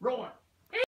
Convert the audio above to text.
Rolling.